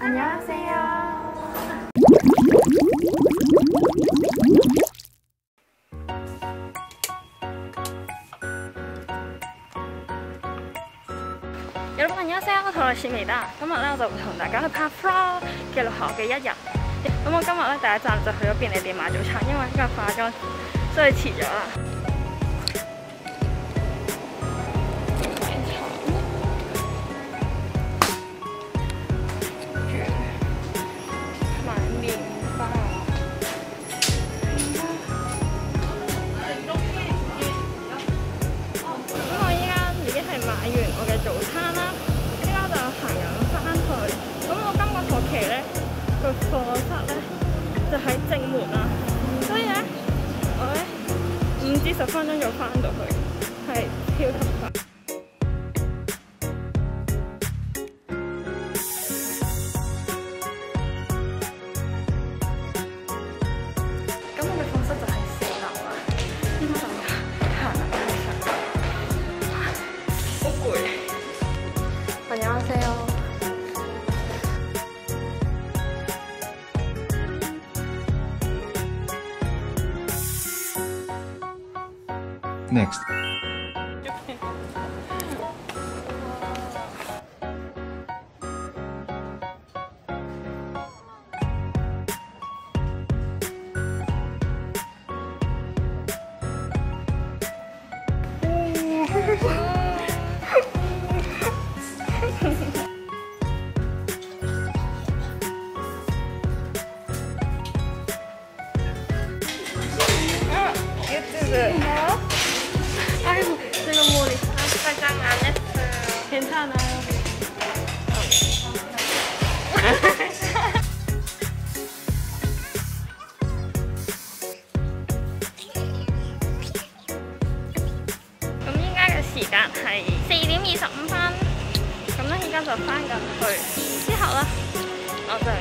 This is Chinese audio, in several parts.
안녕하세요。 有朋友 say 我同我前面啦，今日咧我就同大家去拍 vlog 嘅落后嘅一日。咁我今日咧第一站就去咗便利店买早餐，因为今日化妆，所以迟咗啦。 咧五至十分鐘就翻到去，係超級快。咁我嘅課室就係四樓啦，依家就行緊上。好攰。朋友 say 哦。Next. 아, 했어요. 괜찮아요.咁依家嘅时间系四点二十五分，咁咧依家就翻紧去，之后咧我就要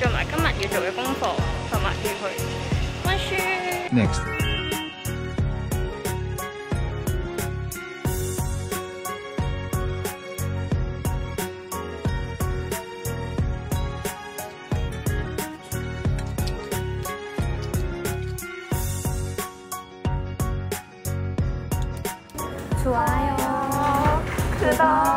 做埋今日要做嘅功课，同埋要去温书。 Next. 좋아요, 구독.